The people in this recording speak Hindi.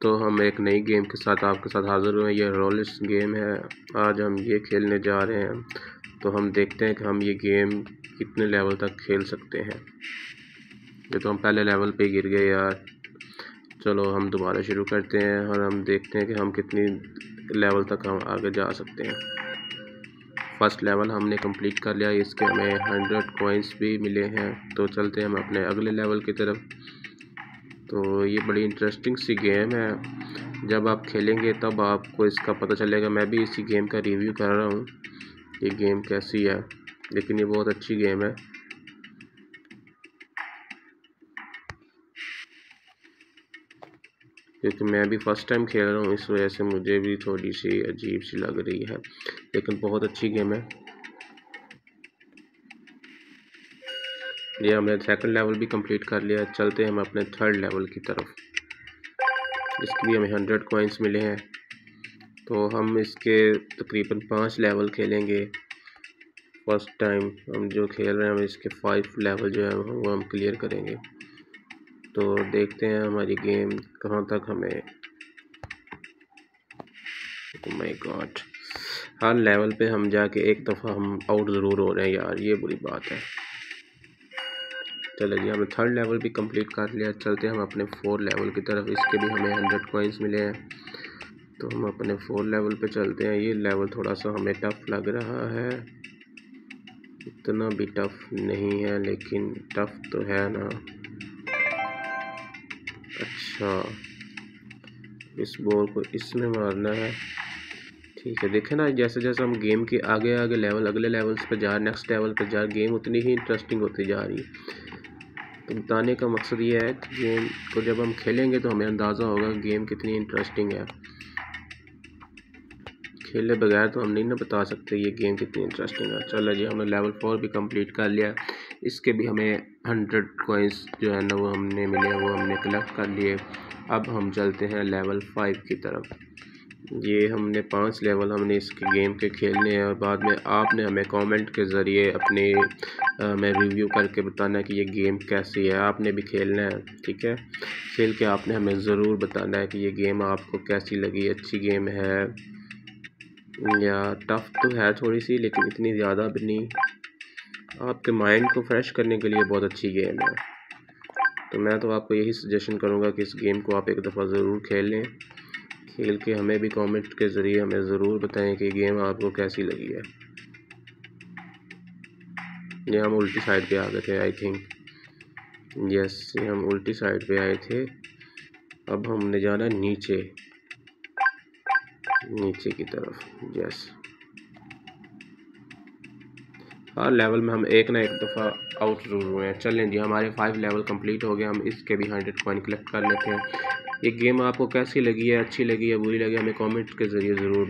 तो हम एक नई गेम के साथ आपके साथ हाज़िर हुए हैं। ये रोलिस गेम है। आज हम ये खेलने जा रहे हैं। तो हम देखते हैं कि हम ये गेम कितने लेवल तक खेल सकते हैं। ये तो हम पहले लेवल पे गिर गए यार। चलो हम दोबारा शुरू करते हैं और हम देखते हैं कि हम कितनी लेवल तक हम आगे जा सकते हैं। फ़र्स्ट लेवल हमने कंप्लीट कर लिया। इसके हमें हंड्रेड कोइंस भी मिले हैं। तो चलते हैं हम अपने अगले लेवल की तरफ़। तो ये बड़ी इंटरेस्टिंग सी गेम है। जब आप खेलेंगे तब आपको इसका पता चलेगा। मैं भी इसी गेम का रिव्यू कर रहा हूँ। ये गेम कैसी है? लेकिन ये बहुत अच्छी गेम है। क्योंकि मैं भी फ़र्स्ट टाइम खेल रहा हूँ, इस वजह से मुझे भी थोड़ी सी अजीब सी लग रही है। लेकिन बहुत अच्छी गेम है। ये हमने सेकंड लेवल भी कंप्लीट कर लिया। चलते हैं हम अपने थर्ड लेवल की तरफ़। इसके लिए हमें हंड्रेड कोइंस मिले हैं। तो हम इसके तकरीबन पाँच लेवल खेलेंगे। फ़र्स्ट टाइम हम जो खेल रहे हैं, हम इसके फाइव लेवल जो है, वो हम क्लियर करेंगे। तो देखते हैं हमारी गेम कहाँ तक हमें माय oh गॉड हर लेवल पे हम जाके एक दफ़ा हम आउट ज़रूर हो रहे हैं यार, ये बुरी बात है। चलो जी हमने थर्ड लेवल भी कंप्लीट कर लिया। चलते हम अपने फोर लेवल की तरफ़। इसके भी हमें हंड्रेड कोइंस मिले हैं। तो हम अपने फोर लेवल पे चलते हैं। ये लेवल थोड़ा सा हमें टफ़ लग रहा है। इतना भी टफ़ नहीं है, लेकिन टफ़ तो है ना। अच्छा इस बॉल को इसमें मारना है। ठीक है, देखें ना जैसे जैसे हम गेम के आगे आगे लेवल अगले लेवल्स पर जा नेक्स्ट लेवल पर जा गेम उतनी ही इंटरेस्टिंग होती जा रही है। बताने का मकसद ये है कि गेम को जब हम खेलेंगे तो हमें अंदाज़ा होगा गेम कितनी इंटरेस्टिंग है। खेले बगैर तो हम नहीं ना बता सकते ये गेम कितनी इंटरेस्टिंग है। चलो जी, हमने लेवल फोर भी कंप्लीट कर लिया। इसके भी हमें हंड्रेड कोइंस जो है ना वो हमने मिले, वो हमने कलेक्ट कर लिए। अब हम चलते हैं लेवल फाइव की तरफ़। ये हमने पाँच लेवल हमने इसके गेम के खेलने हैं और बाद में आपने हमें कमेंट के ज़रिए अपने में रिव्यू करके बताना है कि ये गेम कैसी है। आपने भी खेलना है, ठीक है? खेल के आपने हमें ज़रूर बताना है कि ये गेम आपको कैसी लगी, अच्छी गेम है या टफ़ तो है थोड़ी सी, लेकिन इतनी ज़्यादा भी नहीं। आपके माइंड को फ्रेश करने के लिए बहुत अच्छी गेम है। तो मैं तो आपको यही सजेशन करूँगा कि इस गेम को आप एक दफ़ा ज़रूर खेल। लें खेल के हमें भी कमेंट के ज़रिए हमें ज़रूर बताएँ कि गेम आपको कैसी लगी है। ये हम उल्टी साइड पे आ गए थे आई थिंक यस ये हम उल्टी साइड पे आए थे। अब हमने जाना नीचे। नीचे की तरफ़। यस हर लेवल में हम एक ना एक दफ़ा आउट ज़रूर हुए हैं। चलें जी, हमारे फाइव लेवल कंप्लीट हो गए। हम इसके भी हंड्रेड पॉइंट कलेक्ट कर लेते हैं। ये गेम आपको कैसी लगी है, अच्छी लगी है, बुरी लगी हमें कमेंट के ज़रिए ज़रूर